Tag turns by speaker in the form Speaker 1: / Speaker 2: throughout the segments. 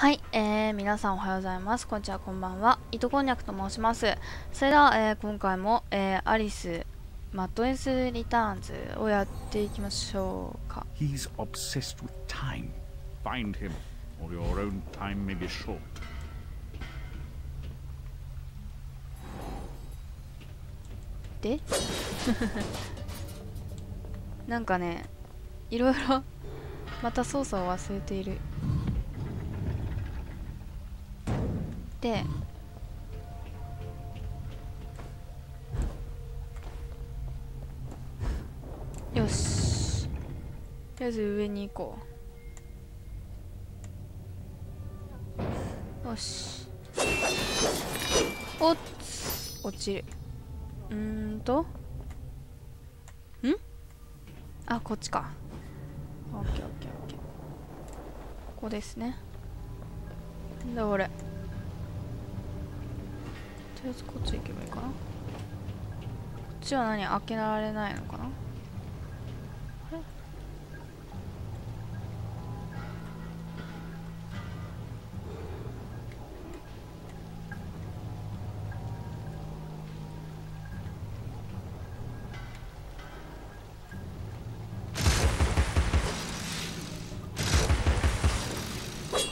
Speaker 1: はい、えー、皆さんおはようございます。こんにちは、こんばんは。糸こんにゃくと申します。それでは、えー、今回も、えー、アリス、マットエスリターンズをやっていきましょうか。
Speaker 2: He's obsessed with time. Find him, or your own time may be short.
Speaker 1: で？なんかね、いろいろまた操作を忘れている。で、よし。とりあえず上に行こう。よし。おっつ落ちる。うんと。ん？あ、こっちか。オッケーオッケーオッケー。ここですね。なんだ俺。とりあえずこっち行けばいいかな。こっちは何開けられないのかな。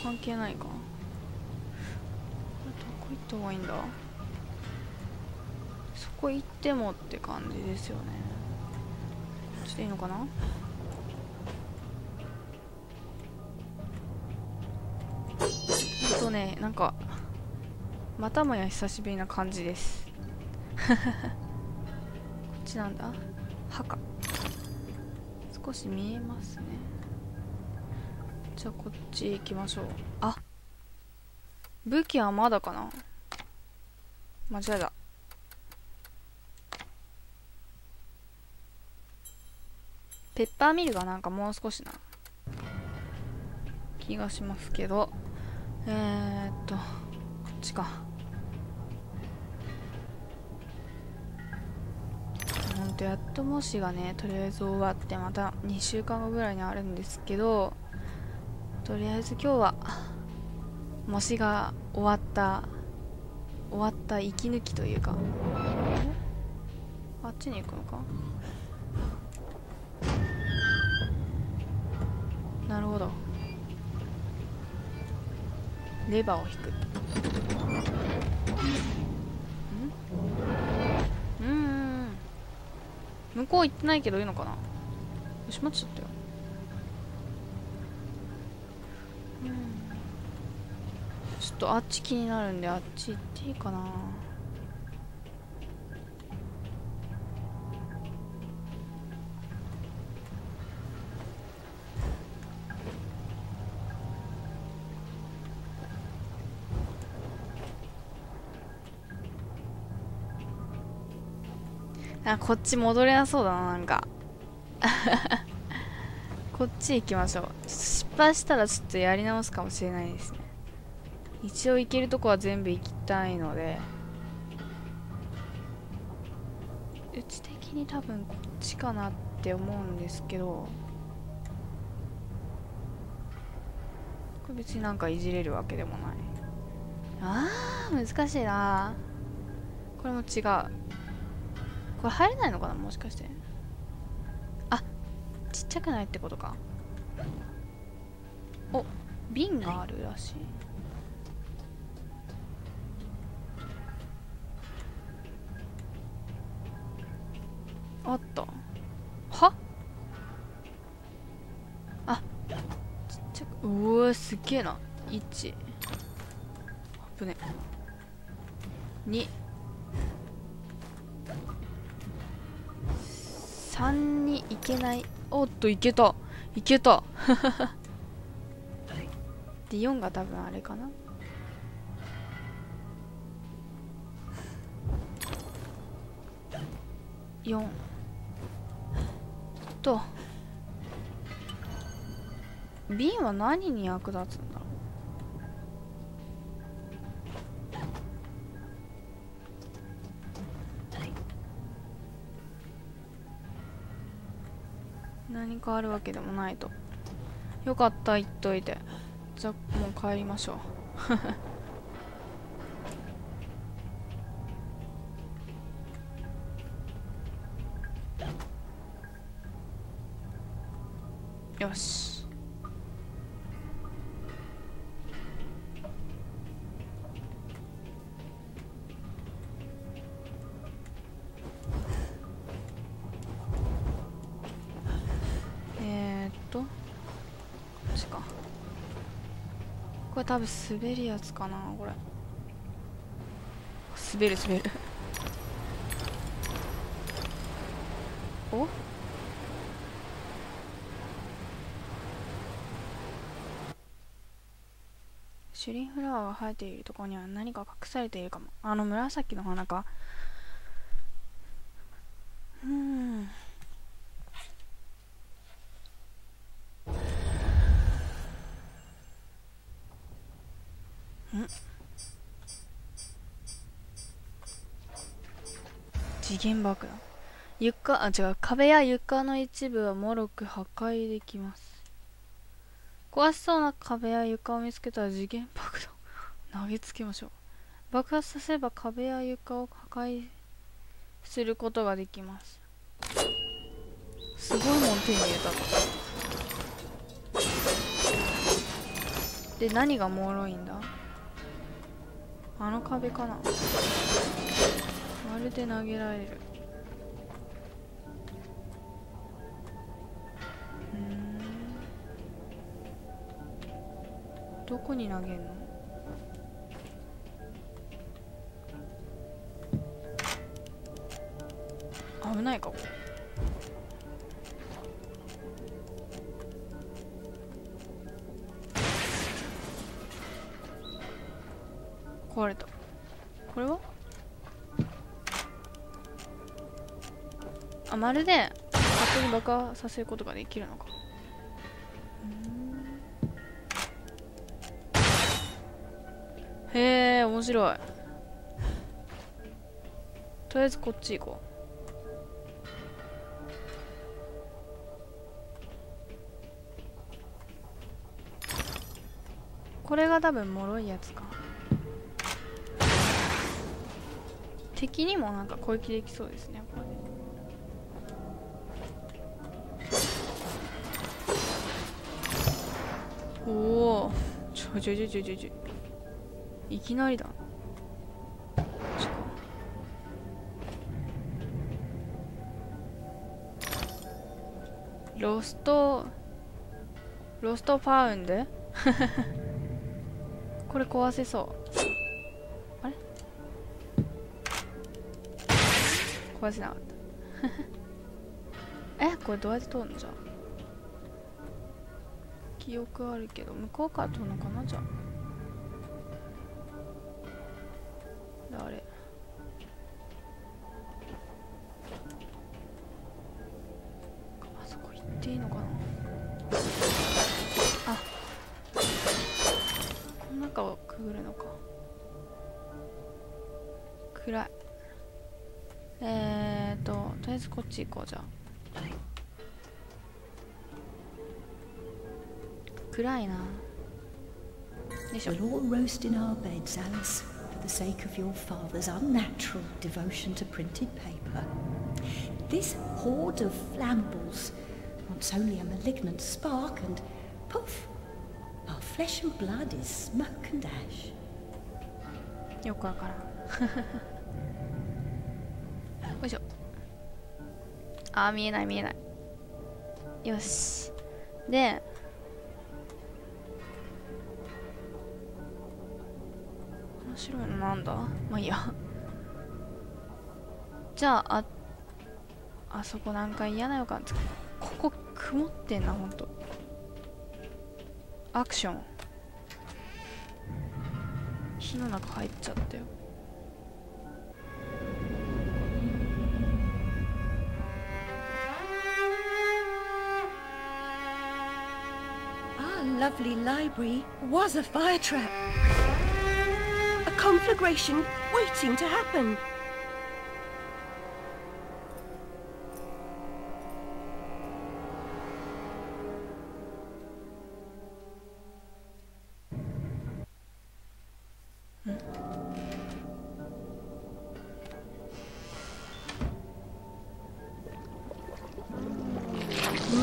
Speaker 1: 関係ないかってもって感じですよね。ちょっといいのかな？ほんとねなんかまたもや久しぶりな感じです。こっちなんだ？墓。少し見えますね。じゃあこっち行きましょう。あ武器はまだかな？間違えた。ペッパーミルがなんかもう少しな気がしますけど。えー、っとこっちか。ほんとやっと模試がねとりあえず終わってまた2週間後ぐらいにあるんですけどとりあえず今日は模試が終わった終わった息抜きというか。あっちに行くのか？なるほど。レバーを引く。んうん？うん。うん向こう行ってないけどいいのかな？閉まっちゃったよ。うん。ちょっとあっち気になるんであっち行っていいかな？あこっち戻れなそうだななんか。こっち行きましょう。ちょっと失敗したらちょっとやり直すかもしれないですね。一応行けるとこは全部行きたいので。うち的に多分こっちかなって思うんですけど。これ別になんかいじれるわけでもない。あー難しいな。これも違う。これ入れないのかな？もしかして。あちっちゃくないってことか。お瓶があるらしい。あった。は？あちっちゃくうわすげえな。1危ね。2 3にいけない。おっといけた。いけた。で4が多分あれかな。4と。瓶は何に役立つんだ？ろう何かあるわけでもないと。よかった言っといて。じゃあもう帰りましょう。よし。多分滑るやつかなこれ。滑る滑る。お？シュリンフラワーが生えているところには何か隠されているかも。あの紫の花か。次元爆弾床あ違う。壁や床の一部はもろく破壊できます。壊しそうな壁や床を見つけたら次元爆弾 投げつけましょう。爆発させれば壁や床を破壊することができます。すごいもん手に入れた。で何がもろいんだ？あの壁かな？まるで投げられる。うん。どこに投げんの？危ないかこ壊れた。これは？まるで勝手に爆破させることができるのか。へえ面白い。とりあえずこっち行こう。これが多分脆いやつか。敵にもなんか攻撃できそうですねこれ。おおちょちょちょちょちょいきなりだ。ロストロストパウンド？これ壊せそう。あれ？壊せなかった。えこれどうやって通るの？じゃあ。記憶あるけど向こうから通るのかなじゃあ。誰？あそこ行っていいのかな？あ。この中をくぐるのか。暗い。えーととりあえずこっち行こうじゃあ。暗いなよいしょ
Speaker 3: We'll all roast in our beds, Alice, for the sake of your father's unnatural devotion to printed paper. This horde of flambles wants only a malignant spark, and poof, our flesh and blood is smoke and ash.
Speaker 1: よくわからんよいしょあー見えない見えないよしで 白いのなんだ？まあいいや。じゃあああそこなんか嫌な予感つく？ここ曇ってんなほんと。アクション。火の中入っちゃったよ。
Speaker 3: Our lovely library was a fire trap. conflagration waiting to happen.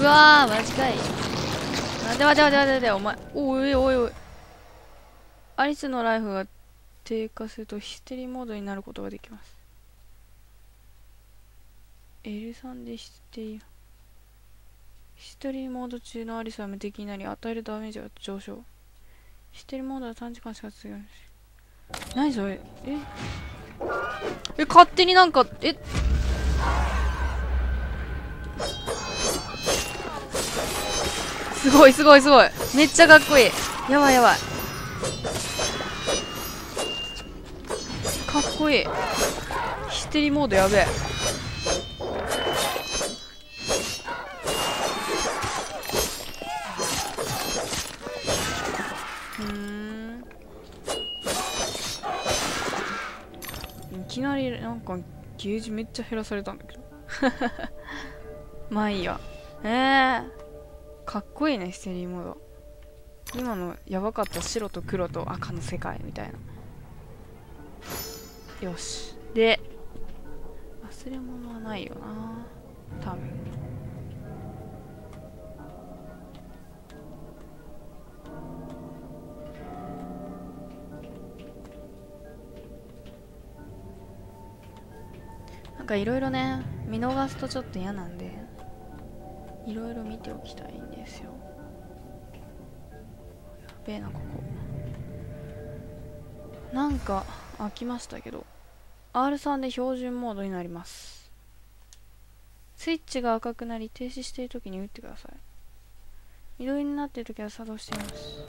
Speaker 1: わーマジかい待て待て待て待て待てお前おいおいおいアリスのライフが低下するとヒステリーモードになることができます。L3 でヒステリーヒステリーモード中のアリスは無敵になり与えるダメージが上昇。ヒステリーモードは短時間しか続かないし。何それ？え？え勝手になんかえ？すごいすごいすごい。めっちゃかっこいい。やばいやばい。こいい。ヒステリーモードやべえ。うん。いきなりなんかゲージめっちゃ減らされたんだけど。まあいいや。えー、かっこいいねヒステリーモード。今のやばかった白と黒と赤の世界みたいな。よし。で忘れ物はないよな。多分。なんかいろいろね見逃すとちょっと嫌なんでいろいろ見ておきたいんですよ。やべえなここ。なんか開きましたけど。R3 で標準モードになります。スイッチが赤くなり停止している時に打ってください。緑になっている時は作動しています。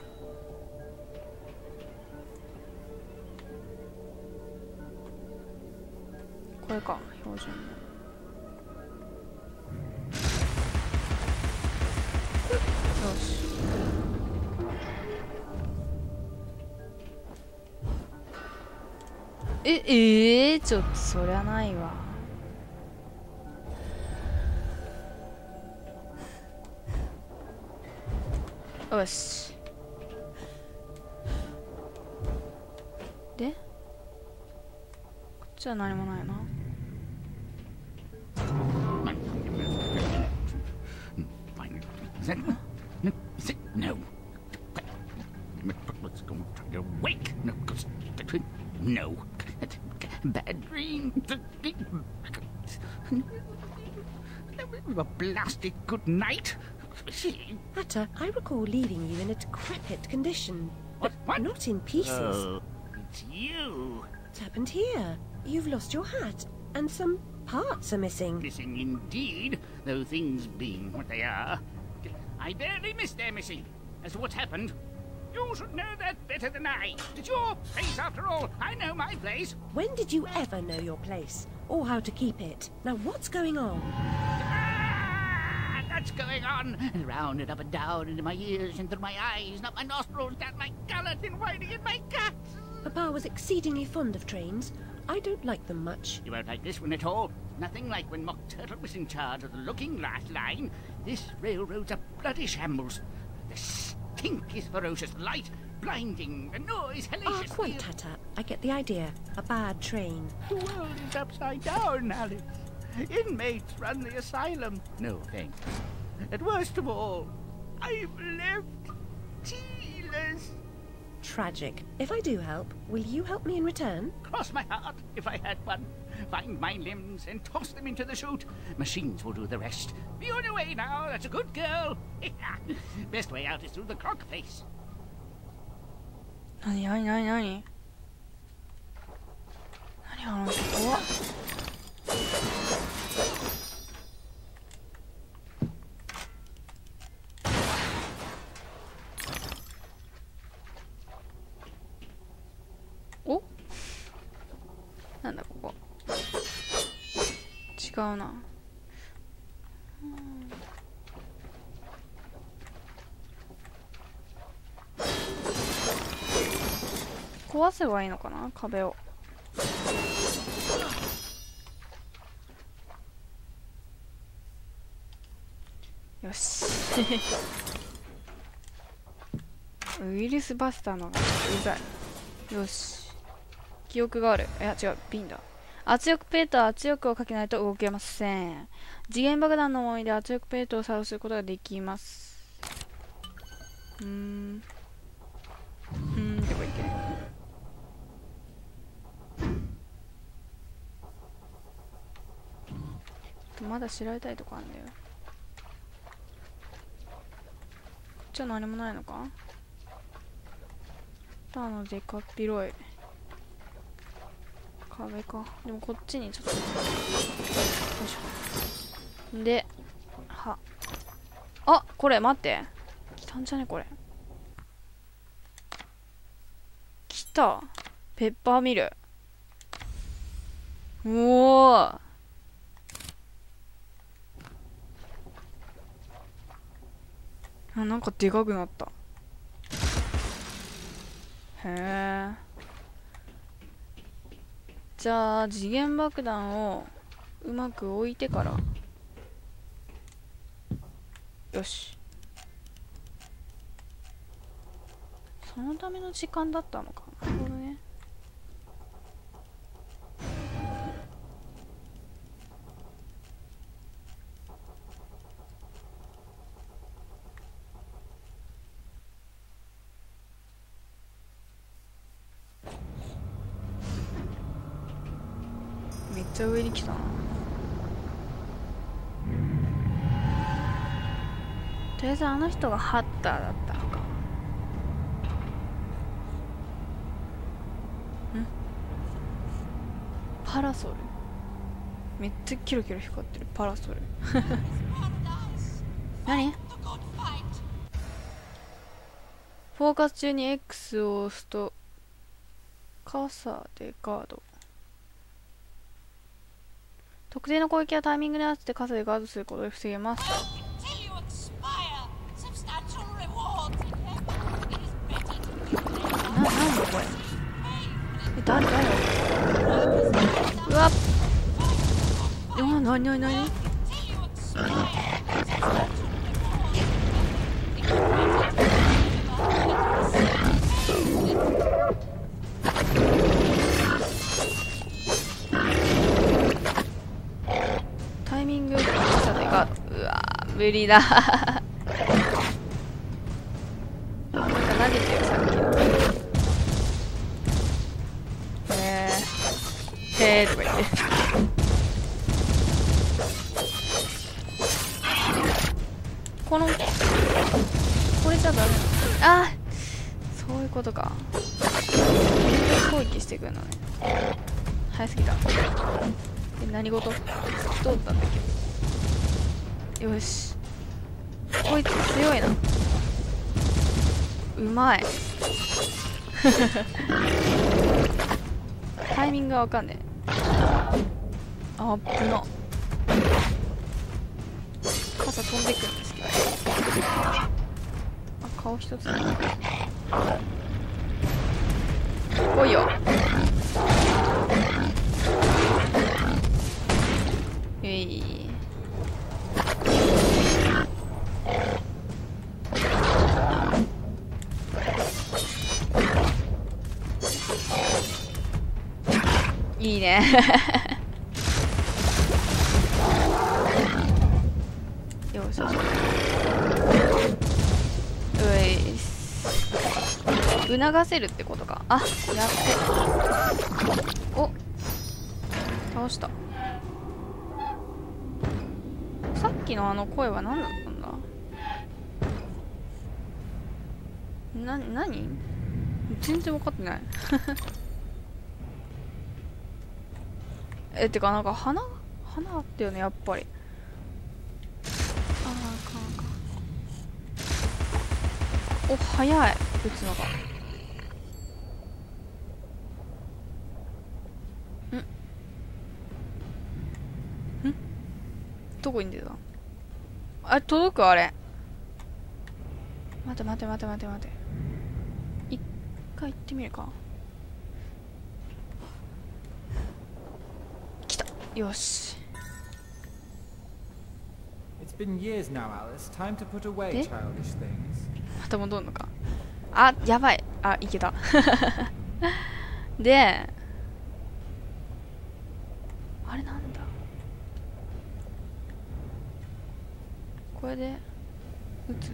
Speaker 1: これか標準モードよし。ええー、ちょっとそりゃないわ。よし。で？こっちは何もないな。
Speaker 2: No. A blasted good night.
Speaker 4: Hatter, I recall leaving you in a decrepit condition,
Speaker 2: What? What?
Speaker 4: not in pieces.
Speaker 2: Oh, it's you.
Speaker 4: What's happened here? You've lost your hat, and some parts are missing.
Speaker 2: Missing indeed, though things being what they are. I barely missed their missing. As to what's happened, you should know that better than I. It's your place, after all. I know my place.
Speaker 4: When did you ever know your place, or how to keep it? Now, what's going on?
Speaker 2: Ah, that's going on. And round and up and down into my ears and through my eyes, and up my nostrils, down my gullet, and whining in my guts.
Speaker 4: Papa was exceedingly fond of trains. I don't like them much.
Speaker 2: You won't like this one at all. Nothing like when Mock Turtle was in charge of the looking glass line. This railroad's a bloody shambles. The stink is ferocious, light blinding, the noise hellacious.
Speaker 4: Ah,
Speaker 2: hellacious.
Speaker 4: quite, Hatter. I get the idea. A bad train.
Speaker 2: The world is upside down, Alice. Inmates run the asylum. No, thanks. And worst of all, I'm left tealess.
Speaker 4: Tragic. If I do help, will you help me in return?
Speaker 2: Cross my heart, if I had one. Find my limbs and toss them into the chute. Machines will do the rest. Be on your way now, that's a good girl. Best way out is through the clock face.
Speaker 1: 아니 아니 아니 아니 What? お？なんだここ。違うな。壊せばいいのかな？壁をよし ウイルスバスターのうざい。よし。記憶がある。いや違う。瓶だ。圧力ペイトは圧力をかけないと動けません。次元爆弾の重みで圧力ペイトを作動することができます。うーん。うーん。どこ行けまだ知られたいとこあるんだよこっちは何もないのか？たのでかっ広い。壁か。でもこっちにちょっと。よいしょ。では。あこれ待って。来たんじゃね？これ。来た。ペッパーミル。うおー。あなんかでかくなった。へえ。じゃあ次元爆弾をうまく置いてから。よし。そのための時間だったのかなるほどねめっちゃ上に来たな。とりあえずあの人がハッターだったのか。ん？パラソル？めっちゃキロキロ光ってるパラソル。何？フォーカス中に X を押すと傘でガード。特定の攻撃はタイミングに合わせて数でガードすることで防げます。な何だこれ？え誰誰うわっ。何何何何無理だ。よし。こいつ強いな。うまい。タイミングがわかんねえ。あっぶな。傘飛んでくんですけど。あ顔一つ。だ来いよ。えい。いいね。よしよしういっす。促せるってことか。あやってお。倒した。さっきのあの声は何だったんだ？な、何？全然分かってない。え、てかなんか花？花あったよね、やっぱり。あーあかんあかん。お、早い。打つのが。ん？ん？どこに出た？あれ届くあれ。待て待て待て待て待て。一回行ってみるかよし。
Speaker 5: で
Speaker 1: また戻るのか？あ、やばい。あ、いけた。で、あれなんだ？これで撃つ？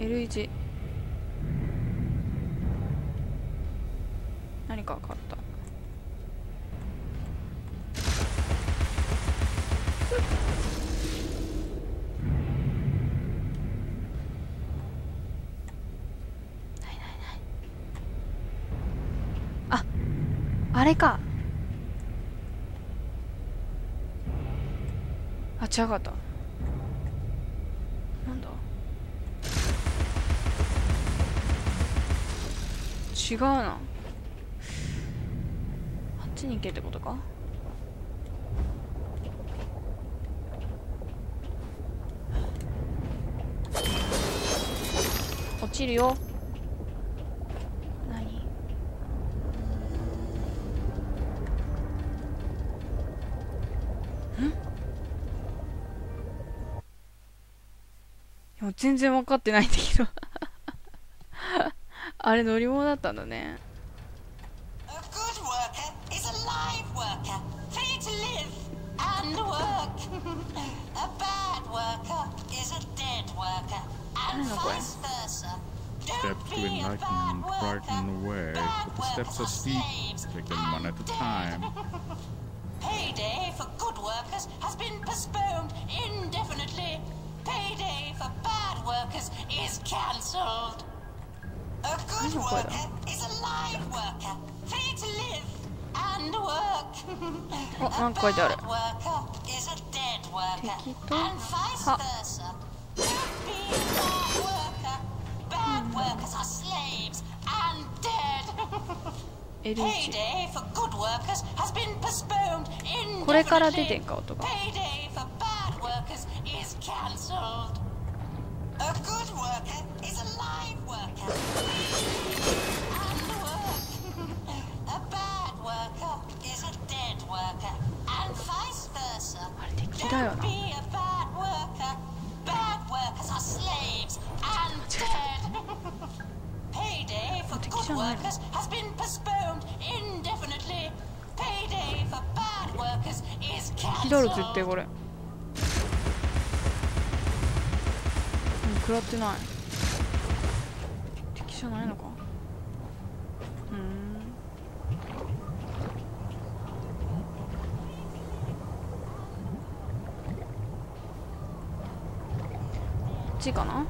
Speaker 1: う L1 何か変わった。ないないない。ああれか。あ違かった。なんだ。違うなちに行けってことか？落ちるよ。何？いや全然分かってないんだけど。あれ乗り物だったんだね
Speaker 6: to
Speaker 7: enlighten brighten the way, but the steps are steep. Take them one at a time.
Speaker 6: Payday for good workers has been postponed indefinitely. Payday for bad workers is cancelled. A good worker is a live worker, free to live and work.
Speaker 1: a
Speaker 6: bad worker is a dead worker, and vice versa. Don't be a bad worker Bad workers are slaves and dead.
Speaker 1: L1
Speaker 6: Payday for good workers has been postponed
Speaker 1: これから出
Speaker 6: indefinitely.
Speaker 1: てんか音が
Speaker 6: Payday for bad workers is cancelled. A good worker is a live worker. And work. a bad worker is a dead worker. And vice versa.
Speaker 1: あれ敵だよ
Speaker 6: Don't
Speaker 1: な
Speaker 6: be a bad good workers has been postponed indefinitely. Payday for bad workers is cancelled.
Speaker 1: これ食らってない敵じゃないのかうんこっちかな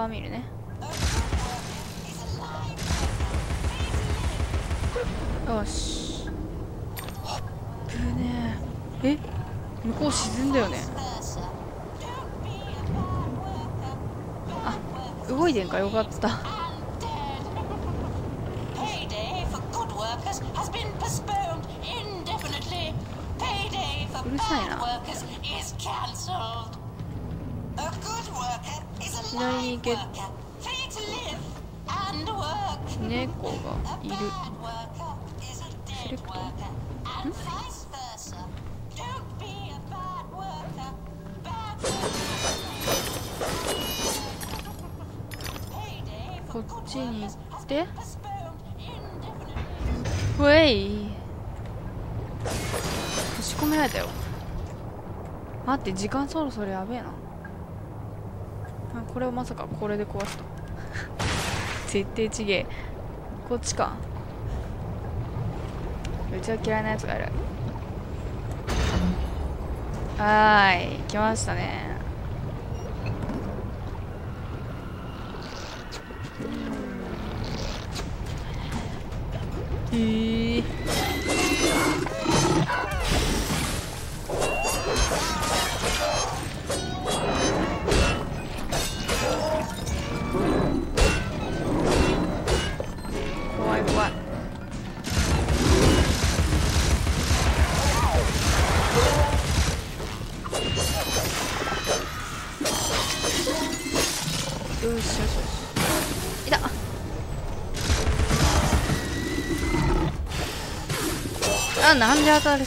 Speaker 1: パーミルね。よし。あっねえ？向こう沈んだよね。あ動いてんか？よかった。け。猫がいる。
Speaker 6: セレ
Speaker 1: こっちに行って。ウェイ閉じ込められたよ。待って時間そろそろやべえな。あこれをまさかこれで壊すと。絶対ちげえ。こっちか。うちは嫌いなやつがいる。はーい来ましたね。えー、いたあなんで当たる？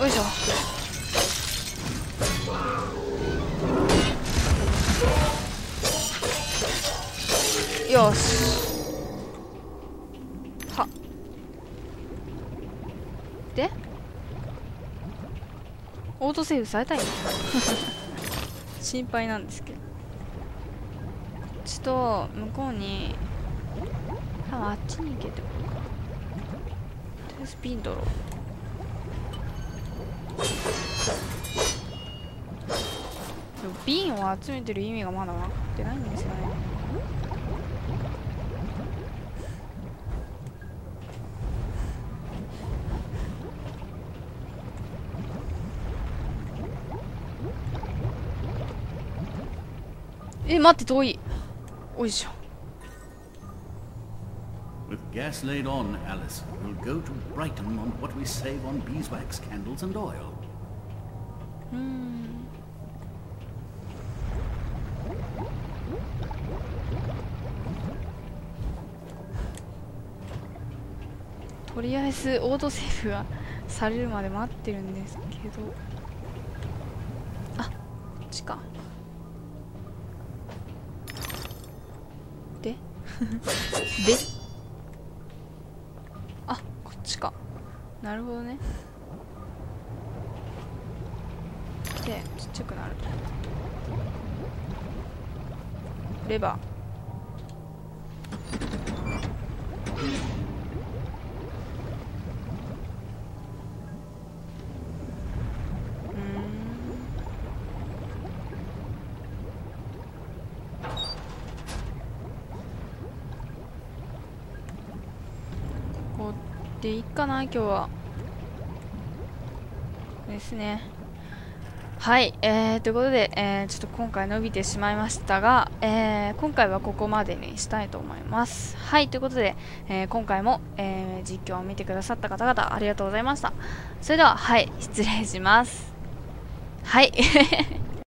Speaker 1: よいしょ。されたい心配なんですけど。ちょっと向こうにあっちに行けてとりあえずピン取ろう。でも瓶を集めてる意味がまだ分かってないんですよね。え待って遠いおいしょ
Speaker 7: With gas laid on, Alice, we'll go to Brighton on what we save on beeswax, candles, and oil.
Speaker 1: うんとりあえずオートセーフがされるまで待ってるんですけどあこっちかでであこっちか。なるほどね。でちっちゃくなる。レバーうーんここでいいかな今日はですねはい、えー、ということで、えー、ちょっと今回伸びてしまいましたが、えー、今回はここまでにしたいと思います。はい、ということで、えー今回も、えー実況を見てくださった方々ありがとうございました。それでは、はい、失礼します。はい。